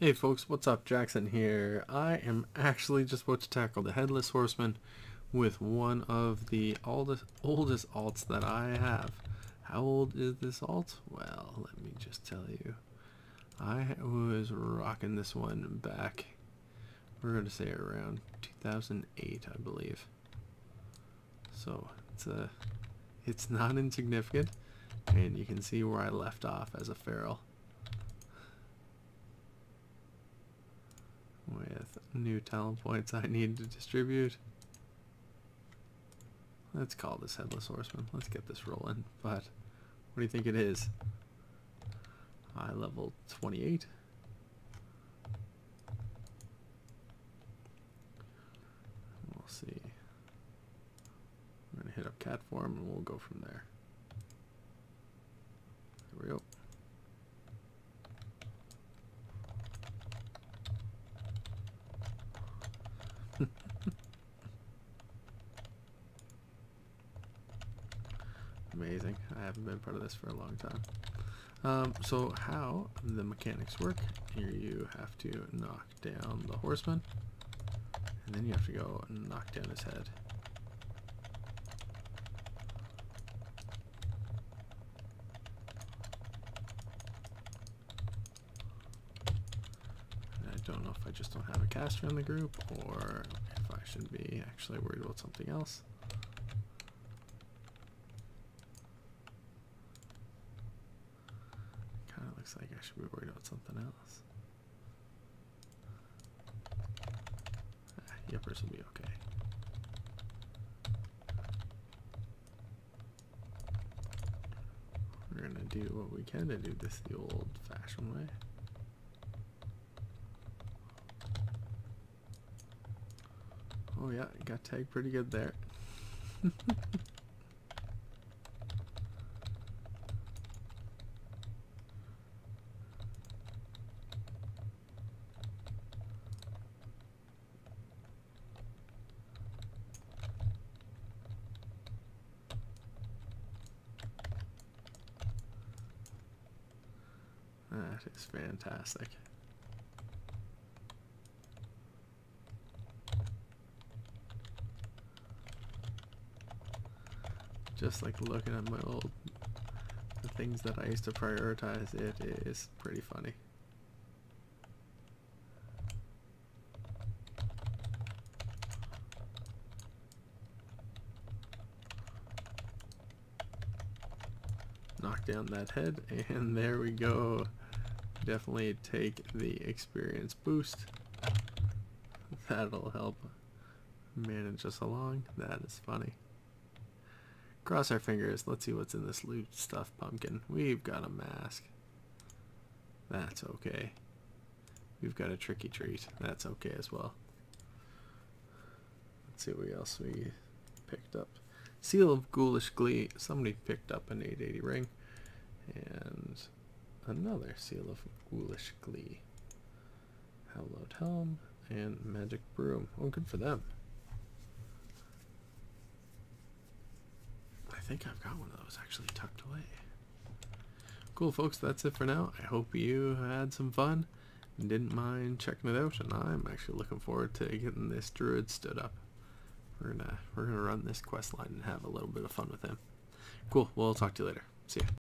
Hey folks, what's up? Jaxsun here. I am actually just about to tackle the Headless Horseman with one of the oldest, oldest alts that I have. How old is this alt? Well, let me just tell you. I was rocking this one back, we're going to say around 2008, I believe. So, it's, a, it's not insignificant, and you can see where I left off as a feral. with new talent points I need to distribute. Let's call this Headless Horseman. Let's get this rolling. But what do you think it is? High level 28. We'll see. I'm going to hit up cat form and we'll go from. There we go. Amazing. I haven't been part of this for a long time. Um, so how the mechanics work, here you have to knock down the horseman, and then you have to go knock down his head. I don't know if I just don't have a caster in the group, or if I should be actually worried about something else. Looks like I should be worried about something else. Ah, yuppers will be okay. We're gonna do what we can to do this the old-fashioned way. Oh yeah, got tagged pretty good there. That is fantastic. Just like looking at my old the things that I used to prioritize, it is pretty funny. Knock down that head, and there we go definitely take the experience boost. That'll help manage us along. That is funny. Cross our fingers. Let's see what's in this Loot-Stuffed Pumpkin. We've got a mask. That's okay. We've got a tricky treat. That's okay as well. Let's see what else we picked up. Seal of Ghoulish Glee. Somebody picked up an 880 ring. Another seal of ghoulish glee. Hallowed helm and magic broom. Oh, good for them. I think I've got one of those actually tucked away. Cool, folks. That's it for now. I hope you had some fun and didn't mind checking it out. And I'm actually looking forward to getting this druid stood up. We're gonna we're gonna run this quest line and have a little bit of fun with him. Cool. Well, I'll talk to you later. See ya.